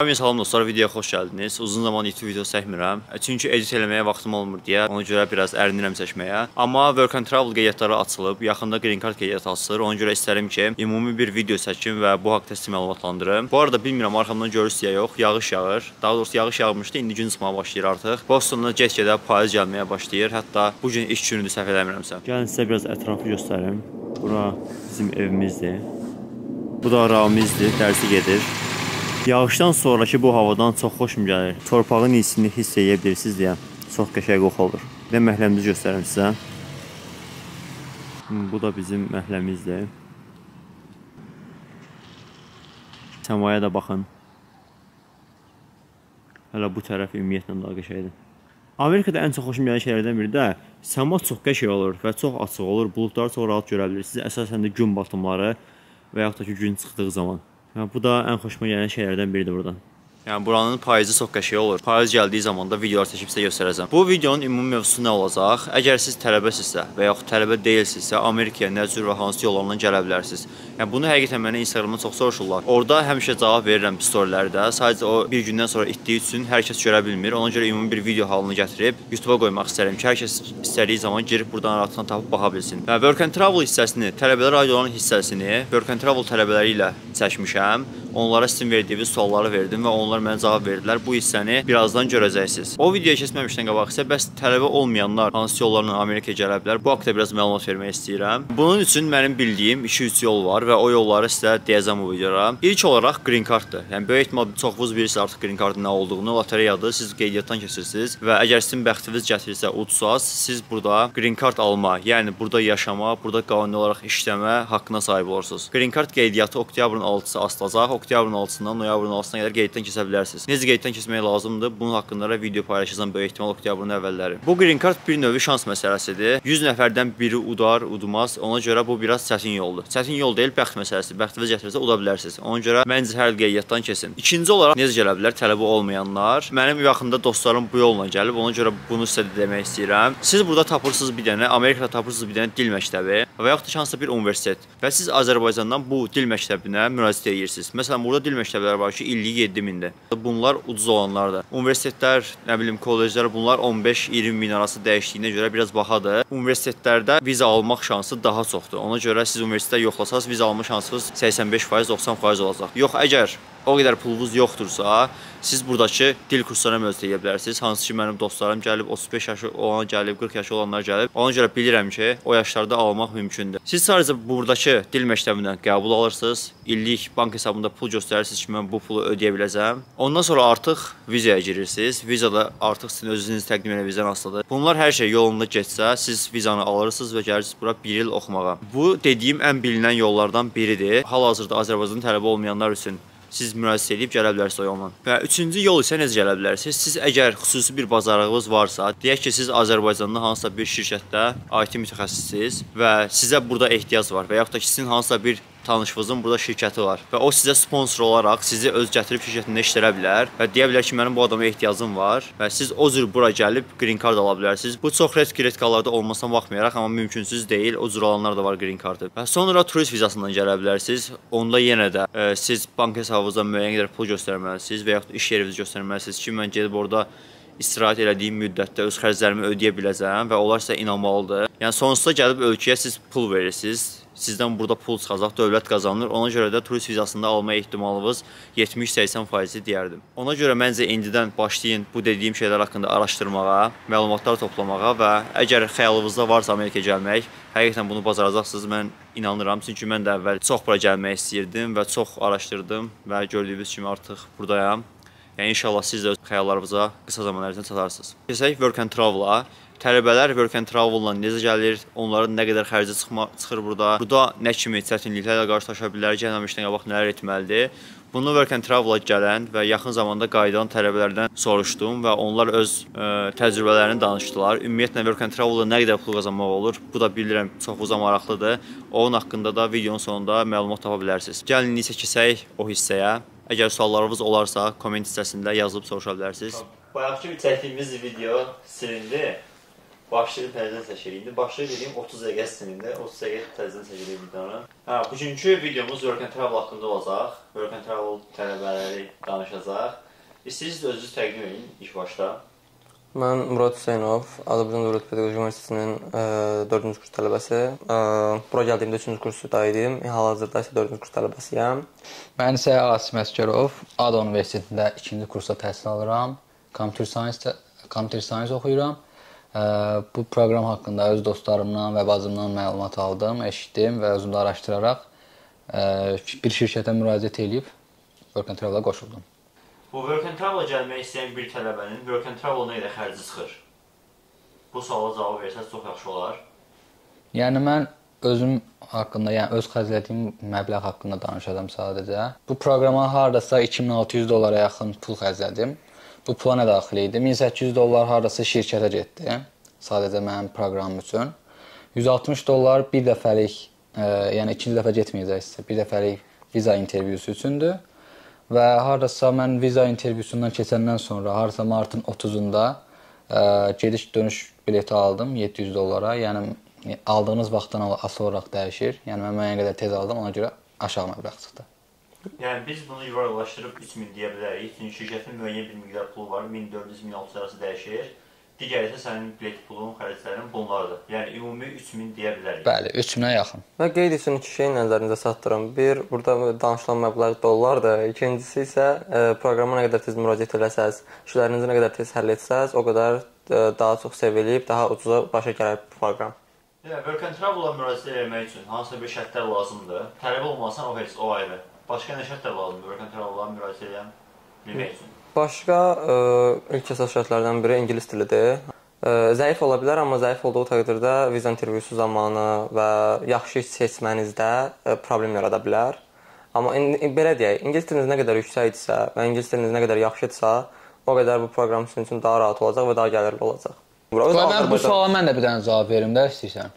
Hamıya salam dostlar, videoya xoş gəldiniz. Uzun zaman YouTube video çəkmirəm. Çünki edit eləməyə vaxtım olmur deyə, ona görə biraz ərinirəm çəkməyə. Amma Work and Travel qeydiyyatları açılıb, yaxında Green Card qeydiyyatı açılır. Ona görə istərəm ki, ümumi bir video çəkim və bu haqqda sizə məlumatlandırım. Bu arada bilmirəm arxamdan görürsüz ya yox, yağış yağır. Daha doğrusu yağış yağmışdı, indi gün çıxmağa başlayır artıq. Bostonda get-gedə payız gəlməyə başlayır. Hətta bu gün iş günüdür səhv eləmirəmsə. Gəlin sizə biraz ətrafı göstərim. Bura bizim evimizdir. Bu da aramizdir, dərsi gedir. Yağışdan sonrakı bu havadan çox xoşum gəlir. Torpağın iyisini hiss edə bilirsiniz deyə çox qəşəng qoxu olur. Və məhləmizi göstərim sizə. Hmm, Bu da bizim məhləmizdir. Səmaya da baxın. Hələ bu tərəf ümumiyyətlə daha qəşəngdir. Amerikada ən çox xoşum gələn şeylərdən biri də səma çox qəşəng olur və çox açıq olur. Buludları çox rahat görə bilirsiniz. Əsasən də gün batımları və yaxud da ki gün çıxdığı zaman. Yəni bu da ən xoşuma gələn şeylərdən biridir burdan. Yəni buranın payızı çox qəşəng olur. Payız gəldiyi zaman da videolar çəkib sizə göstərəcəm. Bu videonun ümumi mövzusu nə olacaq? Əgər siz tələbəsinizsə və yaxud tələbə deyilsinizsə, Amerikaya nə cür və hansı yollarla gələ bilərsiniz? Yəni bunu həqiqətən mənə Instagramdan çox soruşurlar. Orda həmişə cavab verirəm storylərdə. Sadəcə o bir gündən sonra itdiyi üçün hər kəs görə bilmir. Ona görə ümumi bir video halını gətirib YouTube-a qoymaq istərəm ki, hər kəs istədiyi zaman girib buradan rahatlıqla tapıb baxa bilsin. Və Work and Travel hissəsini, tələbələr aidolanan hissəsini Work and Travel tələbələri ilə çəkmişəm. Onlara sizin verdiyiniz sualları verdim və onlar mənə cavab verdilər. Bu hissəni birazdan görəcəksiniz. O videoya keçməmişdən qabaq isə bəs tələbə olmayanlar hansı yollarla Amerikaya gələ bilər? Bu haqqda biraz məlumat vermək istəyirəm. Bunun üçün mənim bildiyim 2-3 yol var və o yolları sizə deyəcəm bu videoda. İlk olaraq Green Card-dır. Yəni böyük ehtimal çoxunuz bilirsiniz artıq Green Card-ın nə olduğunu. Lotereyadır. Siz qeydiyyatdan keçirsiniz və əgər sizin bəxtiniz gətirirsə udsaz, siz burada Green Card alma, yəni burada yaşama, burada qanuni olaraq işləmə haqqına sahib olursunuz. Green Card qeydiyyatı oktyabrın 6-sı açılacaq. Oktyabrın 6-sından noyabrın 6-sına qədər qeyddən keçə bilərsiniz. Necə qeyddən keçmək lazımdır? Bunun haqqında da video paylaşacağam böyük ehtimal oktyabrın əvvəlləri. Bu Green Card bir növ şans məsələsidir. 100 nəfərdən biri udar, udmaz. Ona görə bu biraz çətin yoldur. Çətin yol deyil, bəxt məsələsidir. Bəxtiniz gətirsə uda bilərsiniz. Ona görə məncə hər qeydiyyatdan keçin. İkinci olaraq necə gələ bilər tələbə olmayanlar? Mənim yaxında dostlarım bu yolla gəlib. Ona görə bunu sizə də demək istəyirəm. Siz burada tapırsınız bir dənə, Amerikada tapırsınız bir dənə dil məktəbi və yaxud da hansısa bir universitet və siz Azərbaycandan bu dil məktəbinə müraciət edirsiniz. Məsələn, burada dil məktəbləri var ki, illik 7000-dir. Bunlar ucuz olanlardır. Universitetlər, nə bilim, kolleclər bunlar 15-20 min arası dəyişdiyinə görə biraz bahadır. Universitetlərdə viza almaq şansı daha çoxdur. Ona görə siz universitetdə yoxlasanız viza alma şansınız 85%, 90% olacaq. Yox, əgər o qədər pulunuz yoxdursa, siz burdakı dil kurslarına müraciət edə bilərsiniz. Hansı ki, mənim dostlarım gəlib, 35 yaşı olan gəlib, 40 yaşı olanlar gəlib. Ona görə bilirəm ki, o yaşlarda almaq mümkündür. Siz sadəcə burdakı dil məktəbindən qəbul alırsınız. İllik bank hesabında pul göstərirsiniz ki, mən bu pulu ödəyə biləcəm. Ondan sonra artıq vizaya girirsiniz. Vizada artıq sizin özünüz təqdim etmənizdən asılıdır. Bunlar hər şey yolunda getsə, siz vizanı alırsınız və gəlirsiniz bura 1 il oxumağa. Bu dediyim ən bilinən yollardan biridir. Hal-hazırda Azərbaycanda tələbə olmayanlar üçün siz müraciət edib gələ bilərsiniz o yolla. Və üçüncü yol isə necə gələ bilərsiniz? Siz əgər xüsusi bir bazarlığınız varsa, deyək ki, siz Azərbaycanda hansısa bir şirkətdə IT mütəxəssissiniz və sizə burada ehtiyac var və yaxud da ki, sizin hansısa bir tanışınızın burada şirkəti var və o sizə sponsor olaraq sizi öz gətirib şirkətində işlədə bilər və deyə bilər ki, mənim bu adama ehtiyacım var və siz o cür bura gəlib green card ala bilərsiniz. Bu çox risk kreditkalarda olmasına baxmayaraq, amma mümkünsüz deyil. O cür alanlar da var green cardı. Və sonra turist vizasından gələ bilərsiniz. Onda yenə də e, siz bank hesabınızdan müəyyən qədər pul göstərməlisiniz və yaxud iş yerinizi göstərməlisiniz ki, mən gedib orada istirahət elədiyim müddətdə öz xərclərimi ödəyə biləcəm və onlar sizə inanmalıdır. Yəni sonsuzda gəlib ölkəyə siz pul verirsiniz sizdən burada pul çıxacaq, dövlət qazanır. Ona görə də turist vizasında alma ehtimalınız 70-80% deyərdim. Ona görə məncə indidən başlayın bu dediyim şeylər haqqında araşdırmağa, məlumatlar toplamağa və əgər xəyalınızda varsa Amerikaya gəlmək, həqiqətən bunu bacaracaqsınız. Mən inanıram. Çünki mən də əvvəl çox bura gəlmək istirdim və çox araşdırdım və gördüyünüz kimi artıq burdayam. Yəni inşallah siz də öz xəyallarınıza qısa zaman ərzində çatarsınız. Keçək Work and Travel-a. Tələbələr work and travel-la necə gəlir, onların nə qədər xərci çıxma, çıxır burada, burada nə kimi çətinliklərlə qarşılaşa bilər, gəlməmişdən qabaq nələr etməlidir. Bunu work and travel-a gələn və yaxın zamanda qayıdan tələbələrdən soruşdum və onlar öz ə, təcrübələrini danışdılar. Ümumiyyətlə work and travel-la nə qədər pul qazanmaq olur, bu da bilirəm çoxunuza maraqlıdır. Onun haqqında da videonun sonunda məlumat tapa bilərsiniz. Gəlin isə keçək o hissəyə. Əgər suallarınız olarsa, komment hissəsində yazıb soruşa bilərsiniz. Bayaqki çəkdiyimiz video silindi. Başlığı təzədən seçirik. İndi başlığı dediyim 30 dəqiqə sistemində, 30 dəqiqə təzədən seçirik videonu. Hə, bugünkü videomuz Work and Travel haqqında olacaq. Work and Travel tələbələri danışacaq. İstəyirsiniz özünüz təqdim edin ilk başda. Mən Murad Hüseynov, Azərbaycan Dövlət Pedaqoji Universitetinin 4-cü kurs tələbəsi. Ə, Bura gəldiyimdə 3-cü kursda idim. Hal-hazırda isə 4-cü kurs tələbəsiyəm. Mən isə Asim Əsgərov, ADA Universitetində 2-ci kursda təhsil alıram. Computer Science Computer Science oxuyuram. Bu proqram haqqında öz dostlarımdan və bacımdan məlumat aldım, eşitdim və özüm də araşdıraraq bir şirkətə müraciət edib Work and Travel-a qoşuldum. Bu Work and Travel gəlmək istəyən bir tələbənin Work and Travel nə qədər xərci çıxır? Bu suala cavab versəz çox yaxşı olar. Yəni mən özüm haqqında, yəni öz xərclədiyim məbləğ haqqında danışacağam sadəcə. Bu proqrama hardasa 2600 dollara yaxın pul xərclədim. Bu pula nə daxil idi? 1800 dollar hardasa şirkətə getdi. Sadəcə mənim proqramım üçün. 160 dollar bir dəfəlik, e, yəni ikinci dəfə getməyəcəksə, bir dəfəlik viza intervyusu üçündür. Və hardasa mən viza intervyusundan keçəndən sonra, hardasa martın 30-unda e, gediş-dönüş bileti aldım 700 dollara. Yəni aldığınız vaxtdan asılı olaraq dəyişir. Yəni mən müəyyən qədər tez aldım, ona görə aşağı məbləğ çıxdı. Yəni biz bunu yuvarlaşdırıb 3000 deyə bilərik. Çünki şirkətin müəyyən bir miqdar pulu var, 1400-1600 arası dəyişir. Digəri isə sənin bilet pulun, xərclərin bunlardır. Yəni ümumi 3000 deyə bilərik. Bəli, 3000-ə yaxın. Və qeyd etsin iki şey nəzərinizə çatdırım. Bir, burada danışılan məbləğ dollardır. İkincisi isə ə, proqrama nə qədər tez müraciət etsəz, işlərinizi nə qədər tez həll etsəz, o qədər ə, daha çox sevilib, daha ucuza başa gələr bu proqram. Yəni Work and Travel-a müraciət etmək üçün hansısa bir şərtlər lazımdır. Tələbə olmasan o heç o ayrı. Başqa nə şərtlər lazımdır and Travel-a müraciət edən bilmək üçün? Başqa ə, ilk əsas şərtlərdən biri ingilis dilidir. Ə, zəif ola bilər, amma zəif olduğu təqdirdə viza intervyusu zamanı və yaxşı iş seçmənizdə ə, problem yarada bilər. Amma in, in, belə deyək, ingilis diliniz nə qədər yüksəkdirsə və ingilis diliniz nə qədər yaxşıdırsa, o qədər bu proqram sizin üçün daha rahat olacaq və daha gəlirli olacaq. Bura Qoy mən bu suala mən də bir dənə cavab verim də istəyirsən.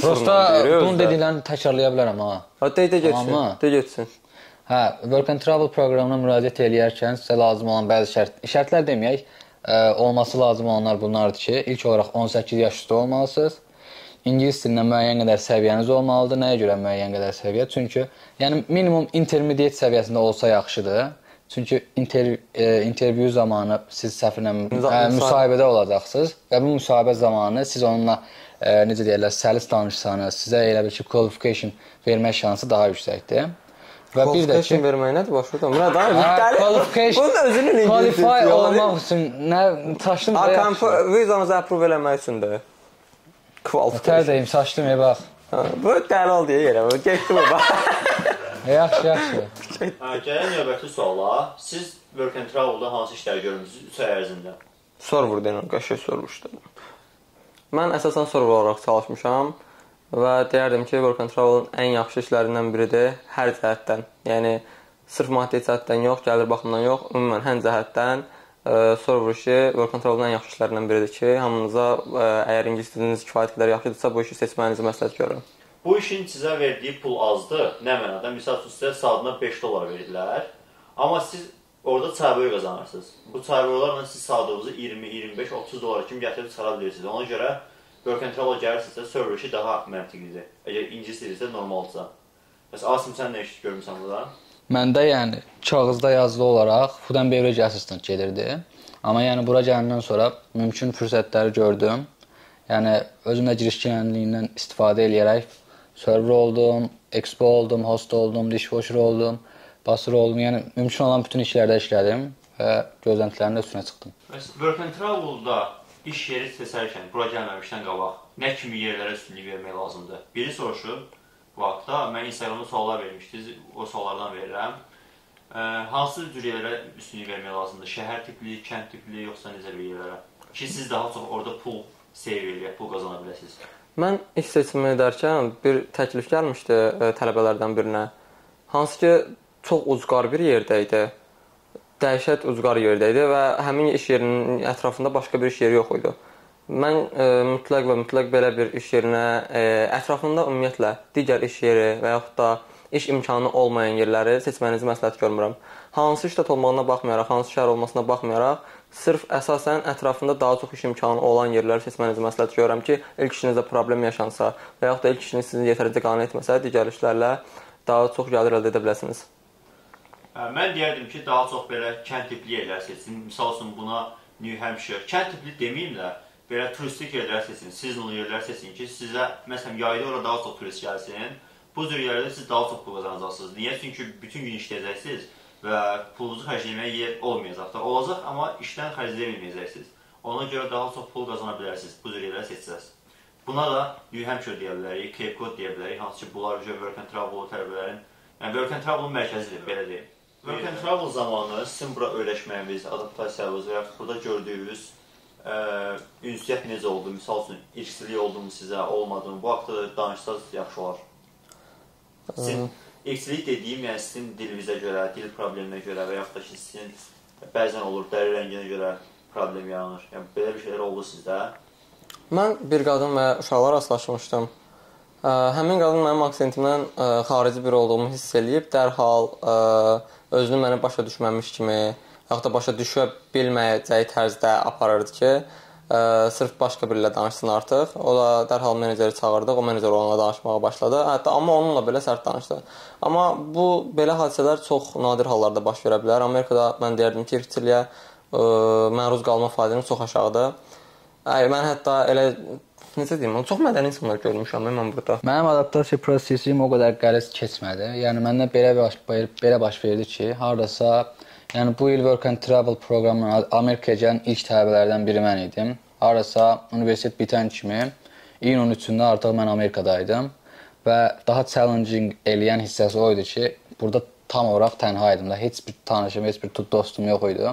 Prosta bunu dediklərini təkrarlaya bilərəm ha. Ha, de, de getsin. Amma- De getsin. Hə, Work and Travel proqramına müraciət eləyərkən sizə lazım olan bəzi şərt şərtlər deməyək, ə, olması lazım olanlar bunlardır ki, ilk olaraq 18 yaş üstü olmalısınız. İngilis dilində müəyyən qədər səviyyəniz olmalıdır. Nəyə görə müəyyən qədər səviyyə? Çünki yəni minimum intermediate səviyyəsində olsa yaxşıdır. Çünki interv e, intervyu zamanı siz səfirlə müsa- müsahibədə olacaqsınız və bu müsahibə zamanı siz onunla ə, necə deyirlər, səlis danışsanız, sizə elə bir ki, qualification vermək şansı daha yüksəkdir. Və bir də ki, vermək nədir başa Murad abi, Hə, dəli. qualification Bunun özünün ingilisi. qualify olmaq üçün nə saçdım da yaxşı. vizanızı approve eləmək üçündür. Qualification. Tərdəyim, saçdım e bax. Ha, Bu dəli ol deyə yerə. Getdi bu bax. E, Yaxşı, yaxşı. Hə, gələn növbəti suala. Siz Work and Travel-da hansı işləri görmüsünüz 3 ay ərzində? Server deyən qəşəng server Mən əsasən server olaraq çalışmışam və deyərdim ki, Work and Travel ən yaxşı işlərindən biridir hər cəhətdən. Yəni sırf maddi cəhətdən yox, gəlir baxımından yox, ümumən hər cəhətdən ə, server işi Work and Travel-ın ən yaxşı işlərindən biridir ki, hamınıza ə, əgər ingilis diliniz kifayət qədər yaxşıdırsa, bu işi seçməyinizi məsləhət görürəm. Bu işin sizə verdiyi pul azdır. Nə mənada? Məsəl üçün sizə saatına 5 dollar verdilər. Amma siz orada çayboy qazanırsınız. Bu çayboylarla siz saatınızı 20, 25, 30 dollar kimi gətirib çıxara bilirsiniz. Ona görə Work and Travel gəlirsinizsə server işi daha məntiqlidir. Əgər ingilis diliniz normalsa. Bəs Asim sən nə iş görmüsən burada? Məndə yəni kağızda yazılı olaraq food and beverage assistant gedirdi. Amma yəni bura gələndən sonra mümkün fürsətləri gördüm. Yəni özümdə girişkənliyindən istifadə eləyərək server oldum, expo oldum, host oldum, dishwasher oldum, basır oldum. Yəni mümkün olan bütün işlərdə işlədim və gözləntilərin də üstünə çıxdım. Bəs Work and Travel-da iş yeri seçərkən bura gəlməmişdən qabaq nə kimi yerlərə üstünlük vermək lazımdır? Biri soruşur. Bu haqda mən Instagramda suallar vermişdiniz. O suallardan verirəm. Ə, hansı cür yerlərə üstünlük vermək lazımdır? Şəhər tipli, kənd tipli, yoxsa necə bir yerlərə? Ki siz daha çox orada pul save eləyib, pul qazana biləsiniz. Mən iş seçimi edərkən bir təklif gəlmişdi ə, tələbələrdən birinə. Hansı ki çox ucqar bir yerdə idi. Dəhşət ucqar yerdə idi və həmin iş yerinin ətrafında başqa bir iş yeri yox idi. Mən ə, mütləq və mütləq belə bir iş yerinə ə, ətrafında ümumiyyətlə digər iş yeri və yaxud da iş imkanı olmayan yerləri seçmənizi məsləhət görmürəm. Hansı ştat olmağına baxmayaraq, hansı şəhər olmasına baxmayaraq, sırf əsasən ətrafında daha çox iş imkanı olan yerləri seçmənizi məsləhət görürəm ki, ilk işinizdə problem yaşansa və yaxud da ilk işiniz sizi yetərincə qane etməsə, digər işlərlə daha çox gəlir əldə edə bilərsiniz. Mən deyərdim ki, daha çox belə kənd tipli yerlər seçin. Məsəl üçün buna New Hampshire, kənd tipli deməyim də, belə turistik yerlər seçin, seasonal yerlər seçin ki, sizə məsələn yayda ora daha çox turist gəlsin. Bu cür yerlərdə siz daha çox pul qazanacaqsınız. Niyə? Çünki bütün gün işləyəcəksiniz və pulunuzu xərcləməyə yer olmayacaq da. Olacaq, amma işdən xərcləyə bilməyəcəksiniz. Ona görə daha çox pul qazana bilərsiniz bu cür yerlər seçsəz. Buna da New Hampshire deyə bilərik, Cape Cod deyə bilərik, hansı ki, bunlar work and travel tələbələrin, yəni work and travelın mərkəzidir, belə deyim. Work and travel zamanı sizin bura öyrəşməyiniz, adaptasiyanız və ya burada gördüyünüz ə, ünsiyyət necə oldu? Məsəl üçün, irqçilik oldu mu sizə, olmadı mı? Bu haqqda danışsaz yaxşı olar. Sizin irqçilik dediyim, yəni sizin dilinizə görə, dil probleminə görə və yaxud da ki, sizin bəzən olur dəri rənginə görə problem yaranır. Yəni belə bir şeylər oldu sizdə? Mən bir qadın və uşaqlar rastlaşmışdım. Ə, həmin qadın mənim aksentimdən ə, xarici bir olduğumu hiss eləyib dərhal ə, özünü mənə başa düşməmiş kimi, yaxud da başa düşə bilməyəcəyi tərzdə aparırdı ki, ə, sırf başqa biri ilə danışsın artıq. O da dərhal meneceri çağırdı, o menecer onunla danışmağa başladı. Hətta amma onunla belə sərt danışdı. Amma bu belə hadisələr çox nadir hallarda baş verə bilər. Amerikada mən deyərdim ki, irqçiliyə ə, məruz qalma faizinin çox aşağıdır. Ay, mən hətta elə necə deyim, çox mədəni insanlar görmüşəm mən burada. Mənim adaptasiya prosesim o qədər qəliz keçmədi. Yəni məndə belə baş belə baş verdi ki, hardasa yəni bu il Work and Travel proqramına Amerikaya gələn ilk tələbələrdən biri mən idim. Hardasa universitet bitən kimi iyunun 3-də artıq mən Amerikadaydım və daha challenging eləyən hissəsi o idi ki, burada tam olaraq tənha idim da. Heç bir tanışım, heç bir dostum yox idi.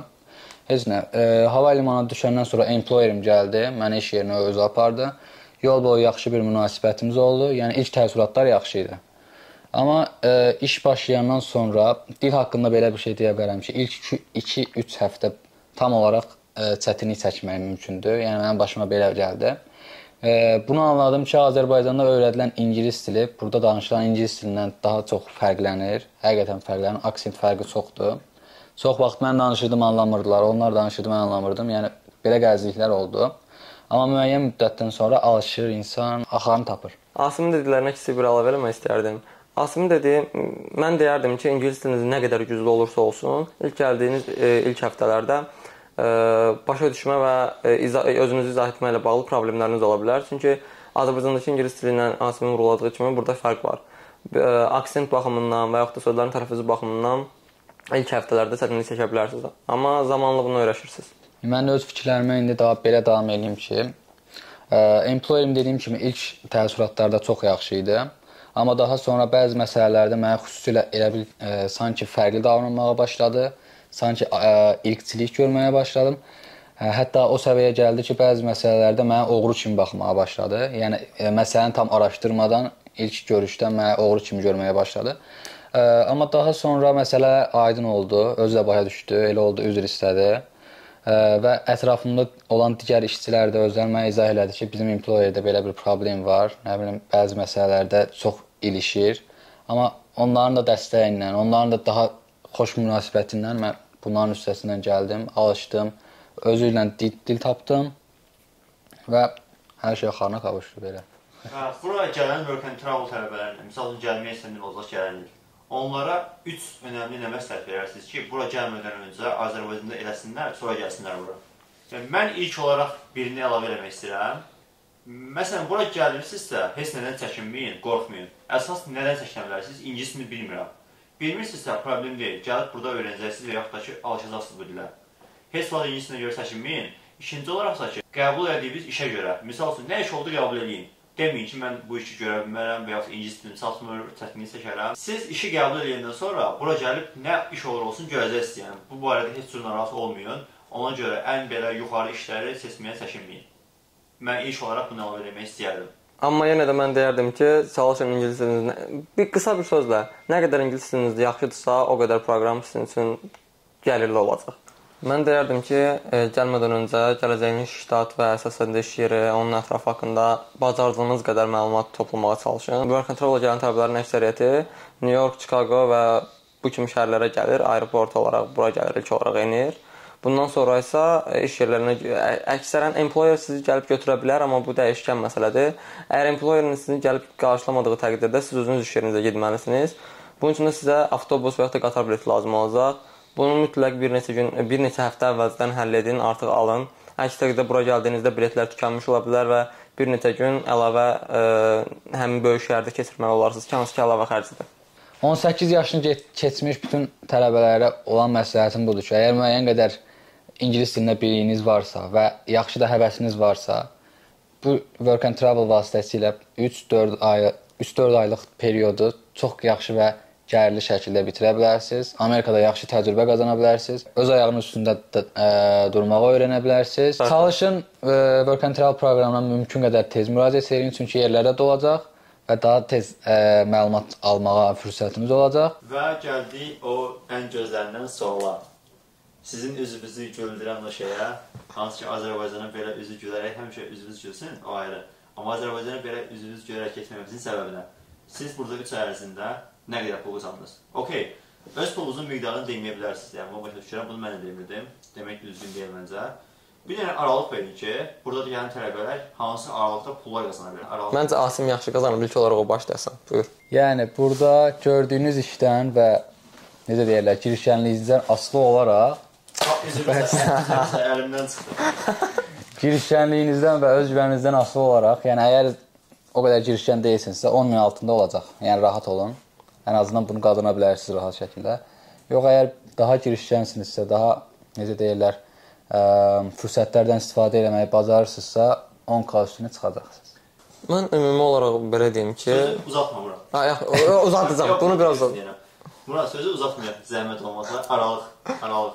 Heç nə. E, hava limanına düşəndən sonra employerim gəldi, məni iş yerinə özü apardı. Yol boyu yaxşı bir münasibətimiz oldu. Yəni ilk təəssüratlar yaxşı idi. Amma e, iş başlayandan sonra dil haqqında belə bir şey deyə bilərəm ki, ilk 2-3 həftə tam olaraq e, çətinlik çəkmək mümkündür. Yəni mənim başıma belə gəldi. E, bunu anladım ki, Azərbaycanda öyrədilən ingilis dili burada danışılan ingilis dilindən daha çox fərqlənir. Həqiqətən fərqlənir. Aksent fərqi çoxdur. Çox vaxt mən danışırdım, anlamırdılar. Onlar danışırdı, mən anlamırdım. Yəni belə qəzliklər oldu. Amma müəyyən müddətdən sonra alışır, insan axarını tapır. Asimin dediklərinə kiçik bir əlavə eləmək istərdim. Asimin dediyi, mən deyərdim ki, ingilis diliniz nə qədər güclü olursa olsun, ilk gəldiyiniz e, ilk həftələrdə e, başa düşmə və e, özünüzü izah etməklə bağlı problemləriniz ola bilər. Çünki Azərbaycandakı ingilis dili ilə Asimin vuruladığı kimi burada fərq var. Aksent baxımından və yaxud da sözlərin tələffüzü baxımından ilk həftələrdə çətinlik çəkə bilərsiniz. Amma zamanla bunu öyrəşirsiniz. Mən öz fikirlərimə indi daha belə davam edeyim ki, ə, employerim dediyim kimi ilk təəssüratlarda çox yaxşı idi. Amma daha sonra bəzi məsələlərdə mənə xüsusilə elə bil ə, sanki fərqli davranmağa başladı. Sanki ə, irqçilik görməyə başladım. Ə, hətta o səviyyəyə gəldi ki, bəzi məsələlərdə mənə oğru kimi baxmağa başladı. Yəni ə, məsələni tam araşdırmadan ilk görüşdə mənə oğru kimi görməyə başladı. Amma daha sonra məsələ aydın oldu, özü də başa düşdü, elə oldu, üzr istədi. Və ətrafımda olan digər işçilər də özləri mənə izah elədi ki, bizim employerdə belə bir problem var. Nə bilim, bəzi məsələlərdə çox ilişir. Amma onların da dəstəyi ilə, onların da daha xoş münasibətindən mən bunların üstəsindən gəldim, alışdım, özü ilə dil, dil tapdım və hər şey axarına qavuşdu belə. Hə, bura gələn work and travel tələbələrinə, məsələn, gəlməyə istəyən olacaq gələnlər onlara 3 önəmli nə məsləhət verərsiniz ki, bura gəlmədən öncə Azərbaycanda eləsinlər, sonra gəlsinlər bura. Yəni mən ilk olaraq birini əlavə eləmək istəyirəm. Məsələn, bura gəlirsinizsə, heç nədən çəkinməyin, qorxmayın. Əsas nədən çəkinə bilərsiniz? İngilisini bilmirəm. Bilmirsinizsə, problem deyil. Gəlib burada öyrənəcəksiniz və yaxud da ki, alışacaqsınız bu dilə. Heç vaxt ingilisinə görə çəkinməyin. İkinci olaraqsa ki, qəbul etdiyiniz işə görə, misal üçün, nə iş oldu qəbul edin. Deməyin ki, mən bu işi görə bilmərəm və yaxud ingilis dilini çatmır, çətinlik çəkərəm. Siz işi qəbul edəndən sonra bura gəlib nə iş olur olsun görəcəksiniz. Yəni bu barədə heç cür narahat olmayın. Ona görə ən belə yuxarı işləri seçməyə çəkinməyin. Mən iş olaraq bunu əlavə etmək istəyərdim. Amma yenə də mən deyərdim ki, çalışın ingilis dilinizdə. Bir qısa bir sözlə, nə qədər ingilis diliniz yaxşıdırsa, o qədər proqram sizin üçün gəlirli olacaq. Mən deyərdim ki, e, gəlmədən öncə gələcəyiniz ştat və əsasən də iş yeri, onun ətrafı haqqında bacardığınız qədər məlumat toplamağa çalışın. Work and travel gələn tələbələrin əksəriyyəti New York, Chicago və bu kimi şəhərlərə gəlir, aeroport olaraq bura gəlir, ilk olaraq enir. Bundan sonra isə e, iş yerlərinə əksərən employer sizi gəlib götürə bilər, amma bu dəyişkən məsələdir. Əgər employeriniz sizi gəlib qarşılamadığı təqdirdə siz özünüz iş yerinizə getməlisiniz. Bunun üçün də sizə avtobus və ya da qatar bileti lazım olacaq. Bunu mütləq bir neçə gün, bir neçə həftə əvvəldən həll edin, artıq alın. Əks təqdirdə bura gəldiyinizdə biletlər tükənmiş ola bilər və bir neçə gün əlavə ə, həmin böyük şəhərdə keçirməli olarsınız ki, hansı ki əlavə xərcidir. 18 yaşını keçmiş bütün tələbələrə olan məsləhətim budur ki, əgər müəyyən qədər ingilis dilində biliyiniz varsa və yaxşı da həvəsiniz varsa, bu work and travel vasitəsilə 3-4 ay 3-4 aylıq periodu çox yaxşı və gəlirli şəkildə bitirə bilərsiniz. Amerikada yaxşı təcrübə qazana bilərsiniz. Öz ayağınız üstündə də, ə, durmağı öyrənə bilərsiniz. Çalışın ə, work and travel proqramına mümkün qədər tez müraciət edin çünki yerlərdə dolacaq və daha tez ə, məlumat almağa fürsətiniz olacaq. Və gəldik o ən gözlənilən suala. Sizin üzünüzü güldürən o şeyə, hansı ki Azərbaycana belə üzü gülərək həmişə üzünüz gülsün, o ayrı. Amma Azərbaycana belə üzünüz gülərək getməmizin səbəbi nə? Siz burada 3 ay ərzində nə qədər pul qazandınız? Okay. Öz pulunuzun miqdarını deməyə bilərsiniz. Yəni, bunu başa düşürəm, bunu mən də demirdim. Demək düzgün deyil məncə. Bir dənə aralıq verin ki, burada da gələn tələbələr hansı aralıqda pullar qazana bilər. Aralıq Məncə Asim yaxşı qazanır, ilk olaraq o başlasın. Buyur. Yəni burada gördüyünüz işdən və necə deyirlər, girişkənliyinizdən asılı olaraq əlimdən çıxdı. girişkənliyinizdən və öz güvəninizdən asılı olaraq, yəni əgər o qədər girişkən deyilsinizsə 10 min altında olacaq. Yəni rahat olun. Ən azından bunu qazana bilərsiniz rahat şəkildə. Yox əgər daha girişkənsinizsə, daha necə deyirlər, ə, fürsətlərdən istifadə etməyi bacarırsınızsa 10k üstünə çıxacaqsınız. Mən ümumi olaraq belə deyim ki, Sözü uzatma Murad. ha, yox, uzatacağam. Bunu biraz uzat. deyirəm. Murad sözü uzatmayaq, zəhmət olmasa aralıq, aralıq.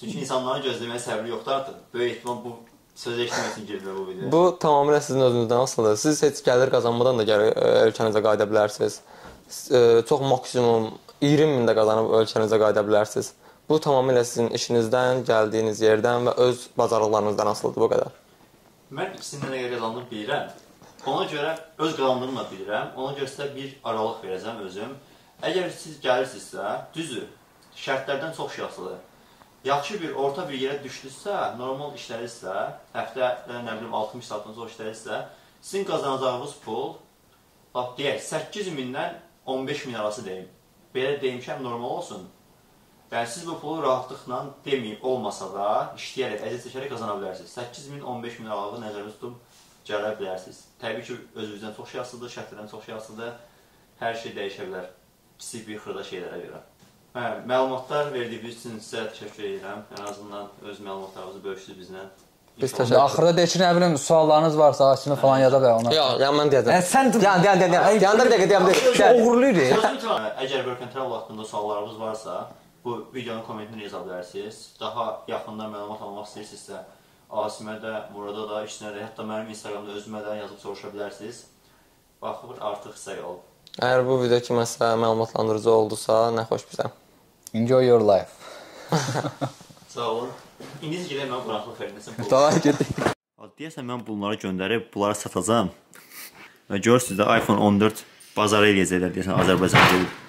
Çünki insanların gözləməyə səbri yoxdur artıq. Böyük ehtimal bu sözü eşitmək üçün girmir bu video. Bu tamamilə sizin özünüzdən asılıdır. Siz heç gəlir qazanmadan da gəlir ə, ölkənizə qayıda bilərsiniz. Ə, Çox maksimum 20 min də qazanıb ölkənizə qayıda bilərsiniz. Bu tamamilə sizin işinizdən, gəldiyiniz yerdən və öz bacarıqlarınızdan asılıdır bu qədər. Mən ikisindən qədər qazandığımı bilirəm. Ona görə öz qazandığımı da bilirəm. Ona görə sizə bir aralıq verəcəm özüm. Əgər siz gəlirsinizsə, düzdür, şərtlərdən çox şey asılıdır. Yaxşı bir orta bir yerə düşdünüzsə, normal işlərinizsə, həftədə nə bilim 60 saatdan sonra işlərinizsə, sizin qazanacağınız pul bax deyək 8 mindən 15 min arası deyim. Belə deyim ki, normal olsun. Yəni siz bu pulu rahatlıqla deməyim olmasa da işləyərək, əziyyət çəkərək qazana bilərsiniz. 8 min, 15 min aralığı nəzərdə tutub gələ bilərsiniz. Təbii ki, özünüzdən çox şey asılıdır, şərtlərdən çox şey asılıdır. Hər şey dəyişə bilər. Kiçik bir xırda şeylərə görə. Hə, məlumatlar verdiyiniz üçün sizə təşəkkür edirəm. Ən azından öz məlumatlarınızı bölüşdünüz bizlə. Biz təşəkkür- Axırda deyək ki, nə bilim, suallarınız varsa, açını falan yaza bilər ona. Yox, yəni mən deyəcəm. E, sən Deyən, deyən, deyən, deyən. Deyəndə bir dəqiqə, deyəm, oğurluyur. Əgər travel haqqında suallarınız varsa, bu videonun kommentinə yaza bilərsiniz. Daha yaxından məlumat almaq istəyirsinizsə, Asimə də, Murada da, işinə də, hətta mənim Instagramda özümə də yazıb soruşa bilərsiniz. Baxır, artıq hissə olub. Əgər bu video kiməsə məlumatlandırıcı oldusa, nə xoş bizə. Enjoy your life. Sağ olun. İndi gələ mən qonaqlıq verməsin. Daha getdik. Deyəsən mən bunları göndərib bunları satacağam. Və görürsüz də iPhone 14 bazara eləyəcəklər deyəsən Azərbaycan gəlib.